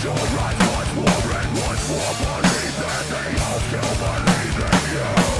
Children want war and want war, believe that they all still believe in you.